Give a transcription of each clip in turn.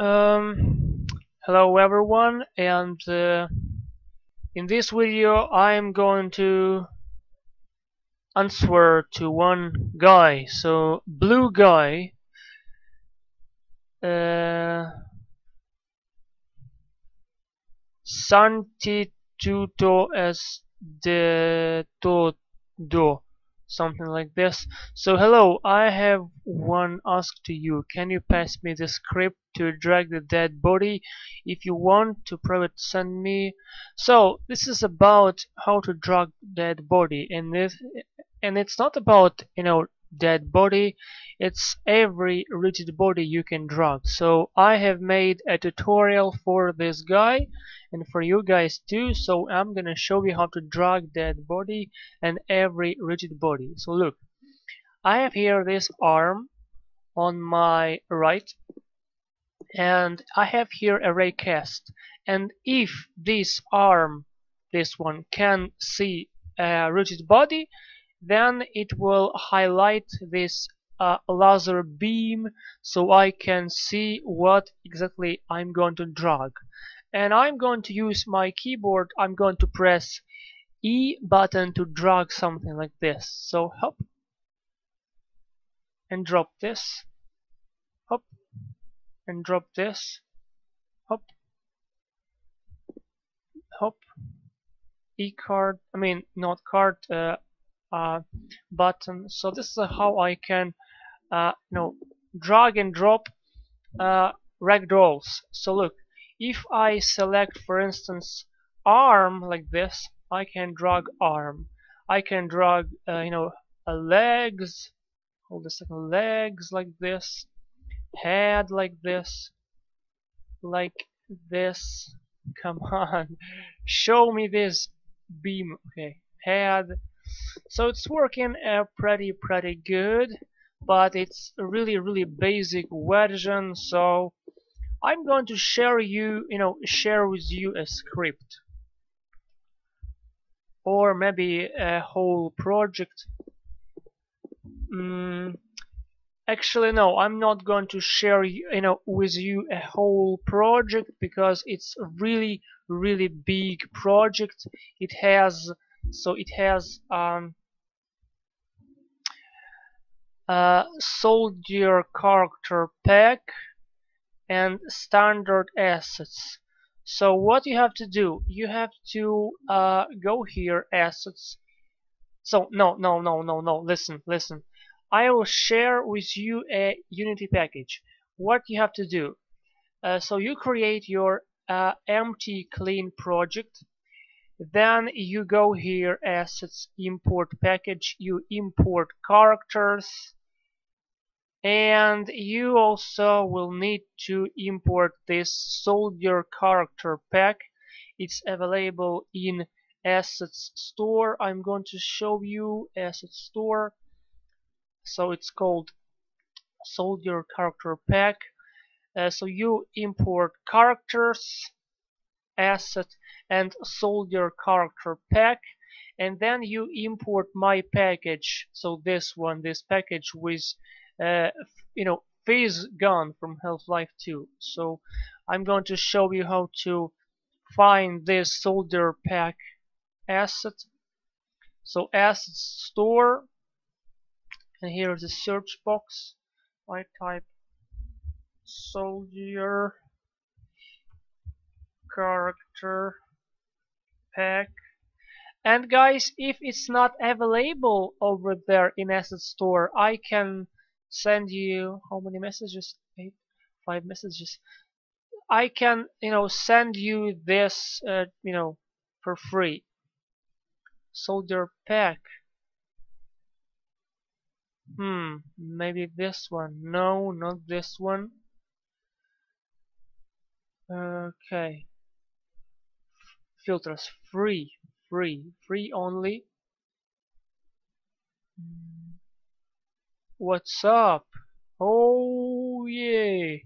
Um, hello everyone and uh, in this video I'm going to answer to one guy. So blue guy uh, Santituto es de todo something like this. So hello, I have one ask to you. Can you pass me the script to drag the dead body? If you want to private send me. So this is about how to drag dead body and this and it's not about you know dead body. It's every rigid body you can drag so I have made a tutorial for this guy and for you guys too. So I'm gonna show you how to drag dead body and every rigid body. So look I have here this arm on my right and I have here a ray cast. And if this arm this one can see a rigid body then it will highlight this uh, laser beam so I can see what exactly I'm going to drag. And I'm going to use my keyboard I'm going to press E button to drag something like this. So hop. And drop this. Hop. And drop this. Hop. Hop. E card I mean not card uh, button. So this is how I can uh, you know drag and drop uh, ragdolls. So look if I select for instance arm like this I can drag arm. I can drag uh, you know legs hold a second legs like this head like this like this. Come on. Show me this beam. Okay head so it's working uh, pretty pretty good but it's a really really basic version. So I'm going to share you you know share with you a script or maybe a whole project. Mm, actually no I'm not going to share you know with you a whole project because it's really really big project. It has so it has um, a soldier character pack and standard assets. So what you have to do you have to uh, go here assets. So no no no no no listen listen. I will share with you a unity package. What you have to do uh, so you create your uh, empty clean project then you go here assets import package you import characters and you also will need to import this soldier character pack. It's available in assets store. I'm going to show you assets store. So it's called soldier character pack. Uh, so you import characters asset and soldier character pack and then you import my package. So this one this package with uh, you know phys gun from Half-Life 2 so I'm going to show you how to find this soldier pack asset. So assets store and here is the search box. I type soldier character pack. And guys if it's not available over there in asset store I can send you how many messages? Eight? Five messages. I can you know send you this uh, you know for free. Soldier pack. Hmm maybe this one. No not this one. Okay filters free free free only. What's up? Oh yeah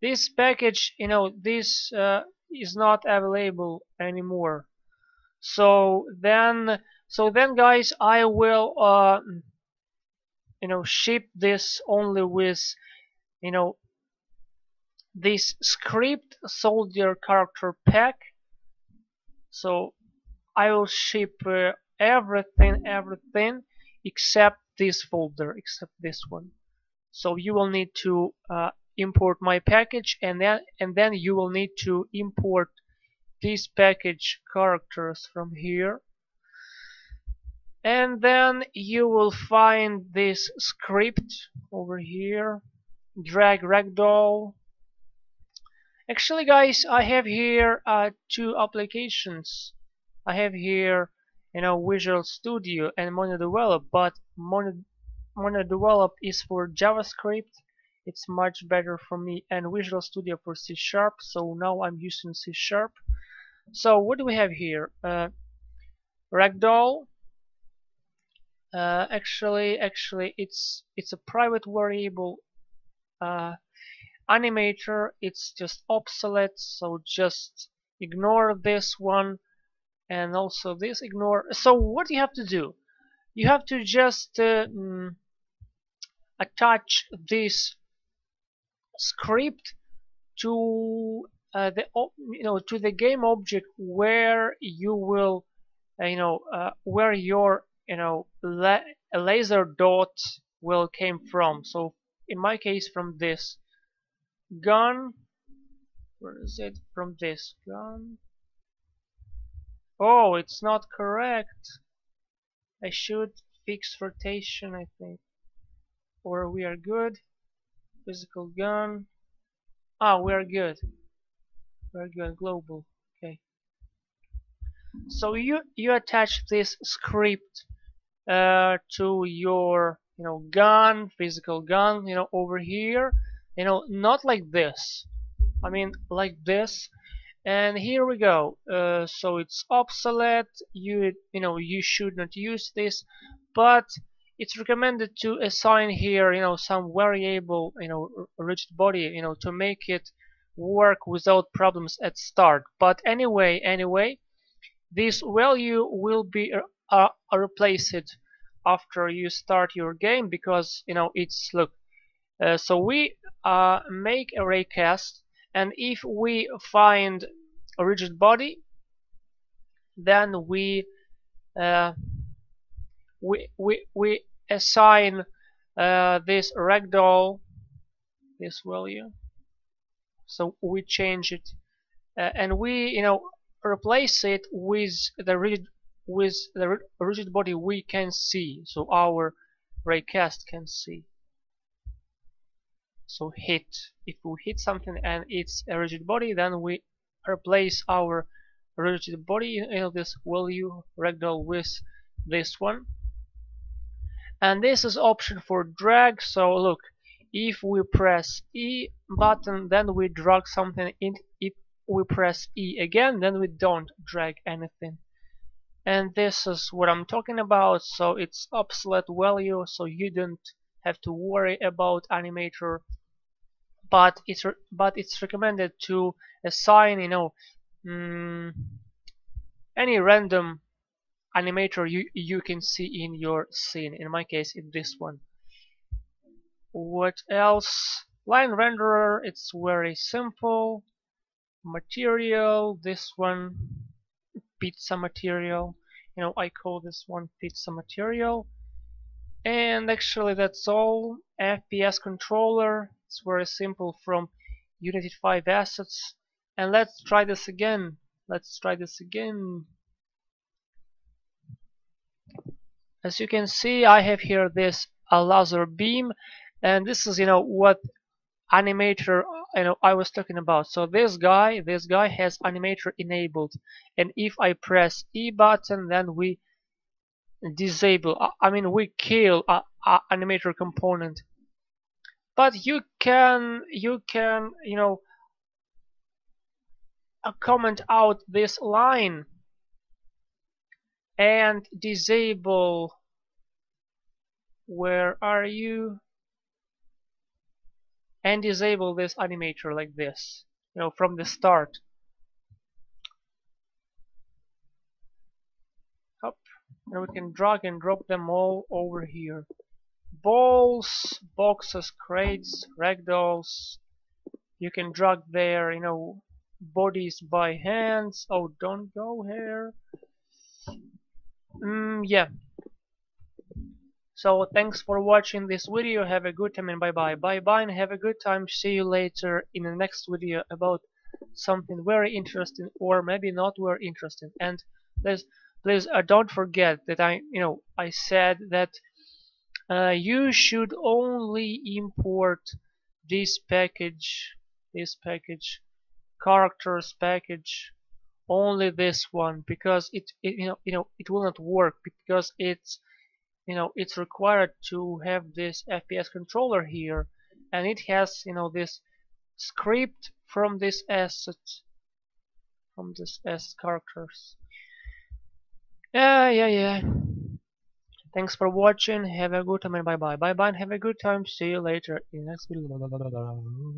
this package you know this uh, is not available anymore. So then so then guys I will uh, you know ship this only with you know this script soldier character pack so I will ship uh, everything everything except this folder except this one. So you will need to uh, import my package and then and then you will need to import these package characters from here. And then you will find this script over here drag ragdoll actually guys I have here uh, two applications. I have here you know Visual Studio and MonoDevelop but Mono, MonoDevelop is for JavaScript. It's much better for me and Visual Studio for C Sharp so now I'm using C Sharp. So what do we have here? Uh, Ragdoll. Uh, actually actually it's it's a private variable uh, animator it's just obsolete so just ignore this one and also this ignore so what you have to do? You have to just uh, mm, attach this script to uh, the you know to the game object where you will uh, you know uh, where your you know la laser dot will came from. So in my case from this gun. Where is it? From this gun. Oh it's not correct. I should fix rotation I think. Or we are good. Physical gun. Ah we are good. We are good. Global. Okay. So you you attach this script uh, to your you know gun physical gun you know over here you know not like this. I mean like this. And here we go. Uh, so it's obsolete. You you know you should not use this. But it's recommended to assign here you know some variable you know rigid body you know to make it work without problems at start. But anyway anyway this value will be uh, uh, replaced after you start your game because you know it's look uh, so we uh, make a raycast and if we find a rigid body then we uh, we, we, we assign uh, this ragdoll this value. So we change it uh, and we you know replace it with the rigid with the rigid body we can see. So our raycast can see so hit if we hit something and it's a rigid body then we replace our rigid body in this value ragdoll with this one. And this is option for drag. So look if we press E button then we drag something in. If we press E again then we don't drag anything. And this is what I'm talking about. So it's obsolete value. So you don't have to worry about animator but it's but it's recommended to assign you know mm, any random animator you you can see in your scene. In my case in this one. What else? Line renderer it's very simple. Material this one pizza material. You know I call this one pizza material and actually that's all. FPS controller it's very simple from Unity 5 assets. And let's try this again. Let's try this again. As you can see I have here this a laser beam. And this is you know what animator you know I was talking about. So this guy this guy has animator enabled. And if I press E button then we disable I mean we kill a, a animator component. But you can you can you know uh, comment out this line and disable. Where are you? And disable this animator like this you know from the start up and we can drag and drop them all over here. Balls boxes crates ragdolls. You can drag their you know bodies by hands. Oh don't go here. Mm, yeah. So thanks for watching this video. Have a good time and bye bye bye bye and have a good time. See you later in the next video about something very interesting or maybe not very interesting. And please please uh, don't forget that I you know I said that uh, you should only import this package this package characters package only this one because it, it you know you know it will not work because it's you know it's required to have this FPS controller here and it has you know this script from this asset from this S characters yeah yeah yeah. Thanks for watching. Have a good time and bye bye bye bye and have a good time. See you later in the next video